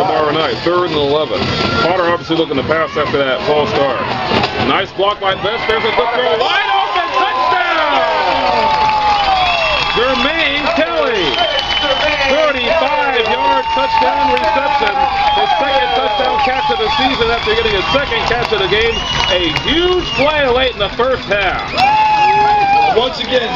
tomorrow night, third and 11. Potter obviously looking to pass after that false start. Nice block by Best. There's a good throw. Wide open touchdown! Jermaine Kelly. 35-yard touchdown reception. His second touchdown catch of the season after getting his second catch of the game. A huge play late in the first half. Once again,